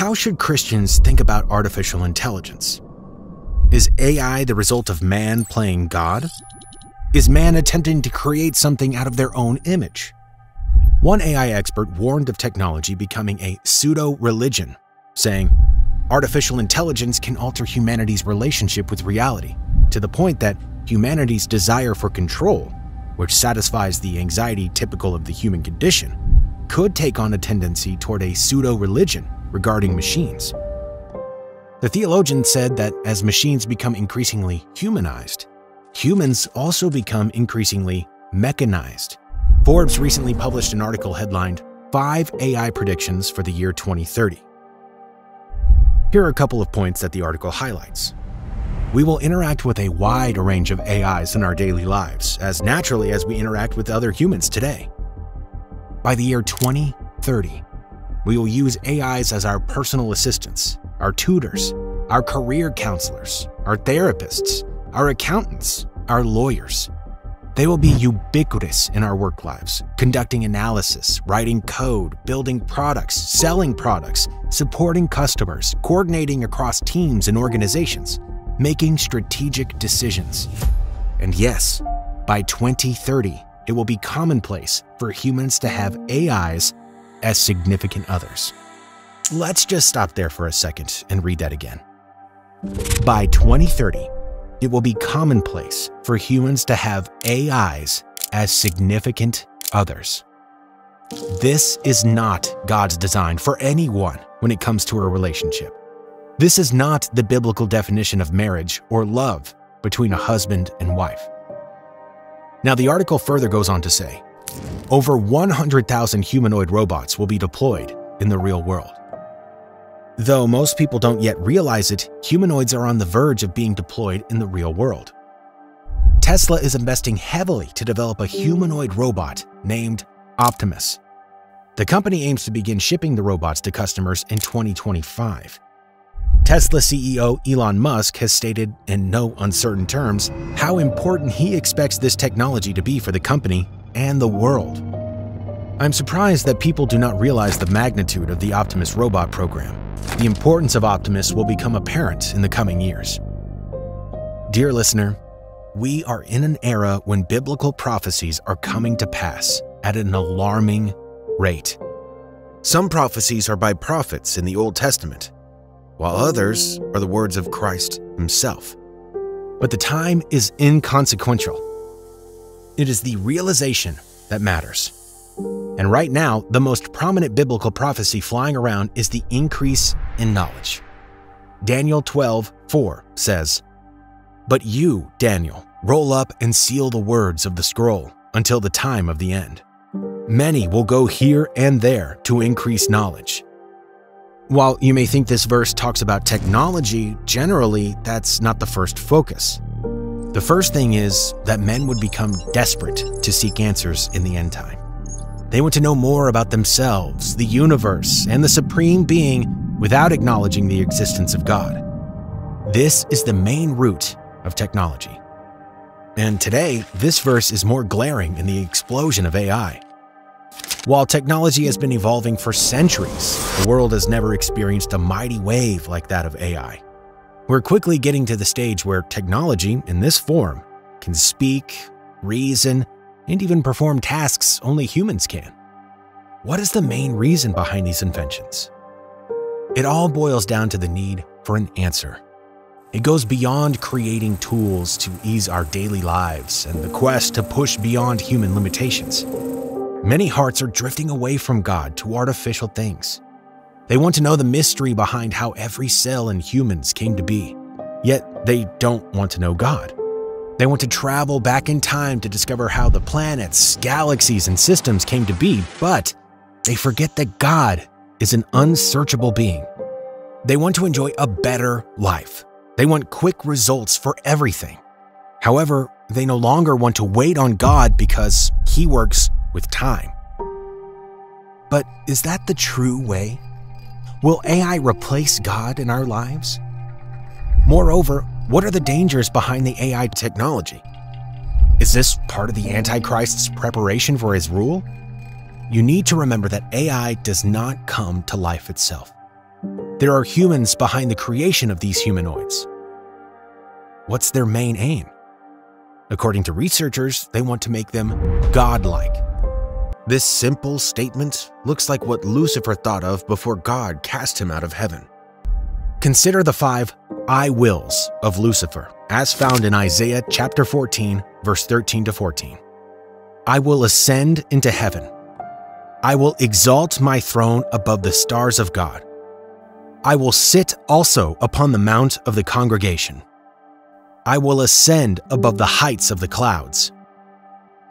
how should Christians think about artificial intelligence? Is AI the result of man playing God? Is man attempting to create something out of their own image? One AI expert warned of technology becoming a pseudo religion, saying, Artificial intelligence can alter humanity's relationship with reality to the point that humanity's desire for control, which satisfies the anxiety typical of the human condition, could take on a tendency toward a pseudo religion regarding machines. The theologian said that as machines become increasingly humanized, humans also become increasingly mechanized. Forbes recently published an article headlined Five AI Predictions for the Year 2030. Here are a couple of points that the article highlights. We will interact with a wide range of AIs in our daily lives, as naturally as we interact with other humans today. By the year 2030, we will use AIs as our personal assistants, our tutors, our career counselors, our therapists, our accountants, our lawyers. They will be ubiquitous in our work lives, conducting analysis, writing code, building products, selling products, supporting customers, coordinating across teams and organizations, making strategic decisions. And yes, by 2030, it will be commonplace for humans to have AIs as significant others. Let's just stop there for a second and read that again. By 2030, it will be commonplace for humans to have AIs as significant others. This is not God's design for anyone when it comes to a relationship. This is not the biblical definition of marriage or love between a husband and wife. Now, the article further goes on to say over 100,000 humanoid robots will be deployed in the real world. Though most people don't yet realize it, humanoids are on the verge of being deployed in the real world. Tesla is investing heavily to develop a humanoid robot named Optimus. The company aims to begin shipping the robots to customers in 2025. Tesla CEO Elon Musk has stated in no uncertain terms how important he expects this technology to be for the company and the world. I'm surprised that people do not realize the magnitude of the Optimus robot program. The importance of Optimus will become apparent in the coming years. Dear listener, we are in an era when biblical prophecies are coming to pass at an alarming rate. Some prophecies are by prophets in the Old Testament, while others are the words of Christ himself. But the time is inconsequential. It is the realization that matters. And right now, the most prominent biblical prophecy flying around is the increase in knowledge. Daniel 12, 4 says, But you, Daniel, roll up and seal the words of the scroll until the time of the end. Many will go here and there to increase knowledge. While you may think this verse talks about technology, generally that's not the first focus. The first thing is that men would become desperate to seek answers in the end time. They want to know more about themselves, the universe, and the Supreme Being without acknowledging the existence of God. This is the main root of technology. And today, this verse is more glaring in the explosion of AI. While technology has been evolving for centuries, the world has never experienced a mighty wave like that of AI. We're quickly getting to the stage where technology, in this form, can speak, reason, and even perform tasks only humans can. What is the main reason behind these inventions? It all boils down to the need for an answer. It goes beyond creating tools to ease our daily lives and the quest to push beyond human limitations. Many hearts are drifting away from God to artificial things. They want to know the mystery behind how every cell in humans came to be, yet they don't want to know God. They want to travel back in time to discover how the planets, galaxies, and systems came to be, but they forget that God is an unsearchable being. They want to enjoy a better life. They want quick results for everything. However, they no longer want to wait on God because He works with time. But is that the true way? Will AI replace God in our lives? Moreover, what are the dangers behind the AI technology? Is this part of the Antichrist's preparation for his rule? You need to remember that AI does not come to life itself. there are humans behind the creation of these humanoids. What's their main aim? According to researchers, they want to make them godlike. This simple statement looks like what Lucifer thought of before God cast him out of heaven. Consider the five I wills of Lucifer, as found in Isaiah chapter 14, verse 13 to 14. I will ascend into heaven. I will exalt my throne above the stars of God. I will sit also upon the mount of the congregation. I will ascend above the heights of the clouds.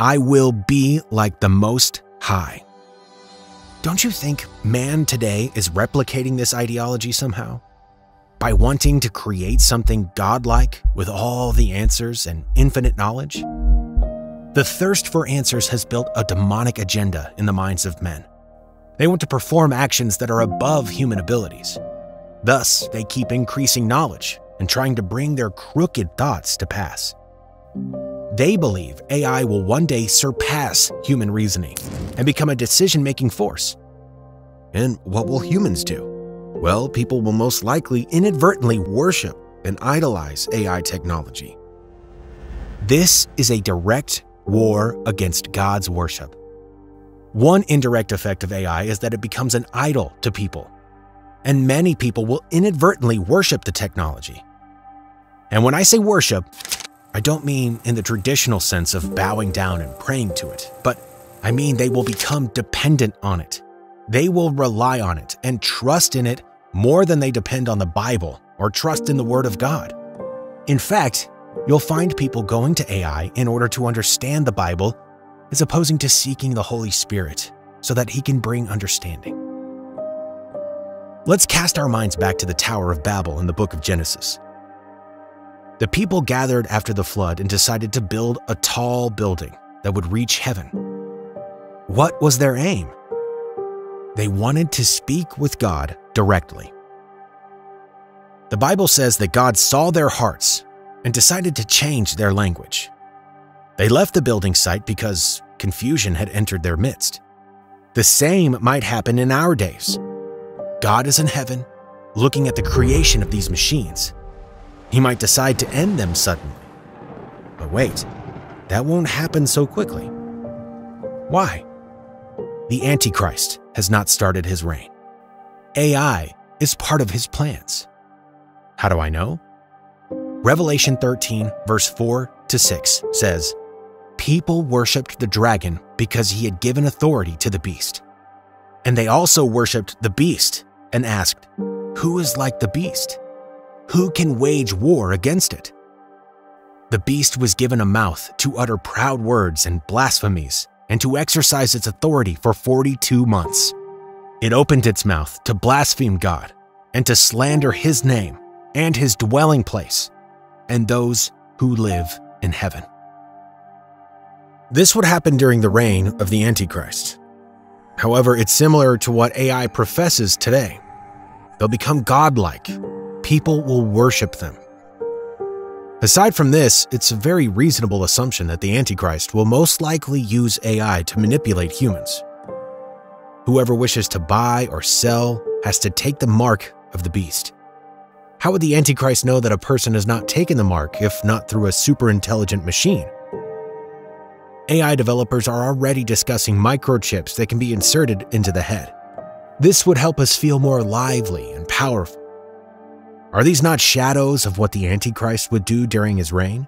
I will be like the Most High. Don't you think man today is replicating this ideology somehow? By wanting to create something godlike with all the answers and infinite knowledge? The thirst for answers has built a demonic agenda in the minds of men. They want to perform actions that are above human abilities. Thus, they keep increasing knowledge and trying to bring their crooked thoughts to pass. They believe AI will one day surpass human reasoning and become a decision making force. And what will humans do? Well, people will most likely inadvertently worship and idolize AI technology. This is a direct war against God's worship. One indirect effect of AI is that it becomes an idol to people, and many people will inadvertently worship the technology. And when I say worship, I don't mean in the traditional sense of bowing down and praying to it, but I mean they will become dependent on it. They will rely on it and trust in it more than they depend on the Bible or trust in the Word of God. In fact, You'll find people going to AI in order to understand the Bible as opposing to seeking the Holy Spirit so that He can bring understanding. Let's cast our minds back to the Tower of Babel in the book of Genesis. The people gathered after the flood and decided to build a tall building that would reach heaven. What was their aim? They wanted to speak with God directly. The Bible says that God saw their hearts and decided to change their language. They left the building site because confusion had entered their midst. The same might happen in our days. God is in heaven, looking at the creation of these machines. He might decide to end them suddenly. But wait, that won't happen so quickly. Why? The Antichrist has not started his reign. AI is part of his plans. How do I know? Revelation 13, verse 4 to 6 says, People worshipped the dragon because he had given authority to the beast. And they also worshipped the beast and asked, Who is like the beast? Who can wage war against it? The beast was given a mouth to utter proud words and blasphemies and to exercise its authority for 42 months. It opened its mouth to blaspheme God and to slander his name and his dwelling place and those who live in heaven. This would happen during the reign of the Antichrist. However, it's similar to what AI professes today. They'll become godlike. People will worship them. Aside from this, it's a very reasonable assumption that the Antichrist will most likely use AI to manipulate humans. Whoever wishes to buy or sell has to take the mark of the beast. How would the Antichrist know that a person has not taken the mark if not through a super intelligent machine? AI developers are already discussing microchips that can be inserted into the head. This would help us feel more lively and powerful. Are these not shadows of what the Antichrist would do during his reign?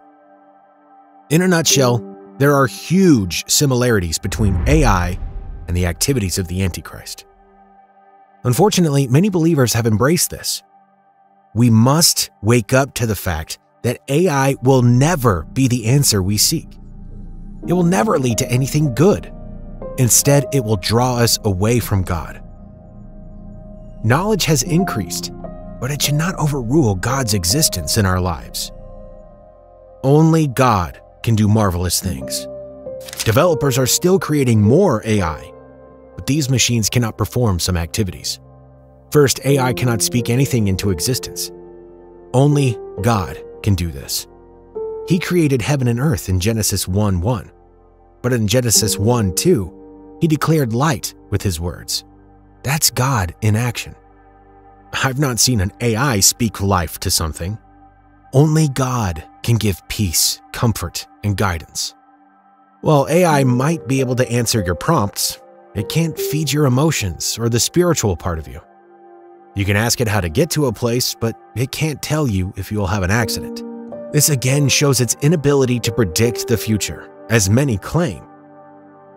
In a nutshell, there are huge similarities between AI and the activities of the Antichrist. Unfortunately, many believers have embraced this we must wake up to the fact that AI will never be the answer we seek. It will never lead to anything good. Instead, it will draw us away from God. Knowledge has increased, but it should not overrule God's existence in our lives. Only God can do marvelous things. Developers are still creating more AI, but these machines cannot perform some activities. First, AI cannot speak anything into existence. Only God can do this. He created heaven and earth in Genesis 1 1. But in Genesis 1 2, he declared light with his words. That's God in action. I've not seen an AI speak life to something. Only God can give peace, comfort, and guidance. While AI might be able to answer your prompts, it can't feed your emotions or the spiritual part of you. You can ask it how to get to a place, but it can't tell you if you will have an accident. This again shows its inability to predict the future, as many claim.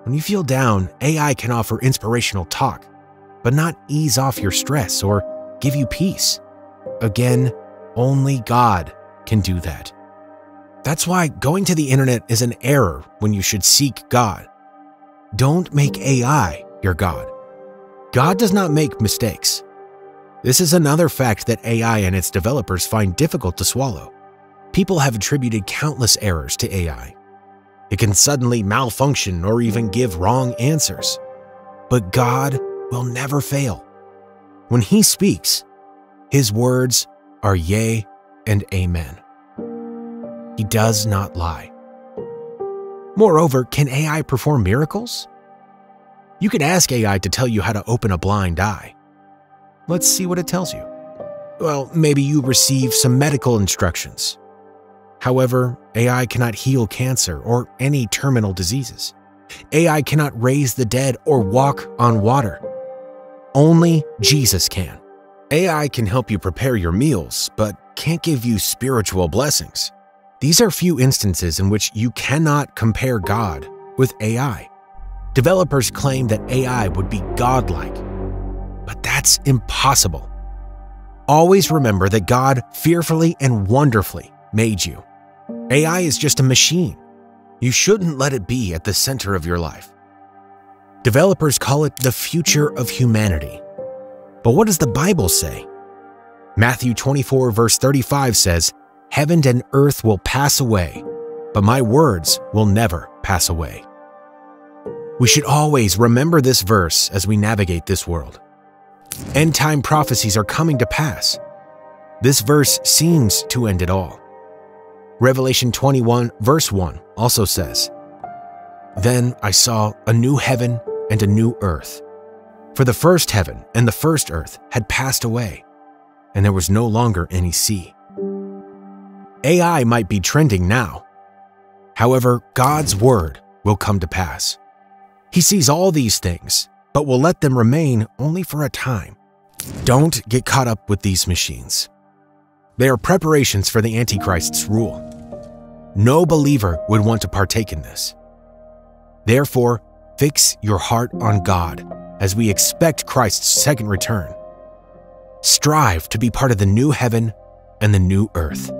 When you feel down, AI can offer inspirational talk, but not ease off your stress or give you peace. Again, only God can do that. That's why going to the internet is an error when you should seek God. Don't make AI your God. God does not make mistakes. This is another fact that AI and its developers find difficult to swallow. People have attributed countless errors to AI. It can suddenly malfunction or even give wrong answers. But God will never fail. When He speaks, His words are yea and amen. He does not lie. Moreover, can AI perform miracles? You could ask AI to tell you how to open a blind eye. Let's see what it tells you. Well, maybe you receive some medical instructions. However, AI cannot heal cancer or any terminal diseases. AI cannot raise the dead or walk on water. Only Jesus can. AI can help you prepare your meals, but can't give you spiritual blessings. These are few instances in which you cannot compare God with AI. Developers claim that AI would be godlike, but that's impossible. Always remember that God fearfully and wonderfully made you. AI is just a machine. You shouldn't let it be at the center of your life. Developers call it the future of humanity. But what does the Bible say? Matthew 24, verse 35 says, Heaven and earth will pass away, but my words will never pass away. We should always remember this verse as we navigate this world. End time prophecies are coming to pass. This verse seems to end it all. Revelation 21, verse 1 also says, Then I saw a new heaven and a new earth. For the first heaven and the first earth had passed away, and there was no longer any sea. AI might be trending now. However, God's word will come to pass. He sees all these things, but will let them remain only for a time. Don't get caught up with these machines. They are preparations for the Antichrist's rule. No believer would want to partake in this. Therefore, fix your heart on God as we expect Christ's second return. Strive to be part of the new heaven and the new earth.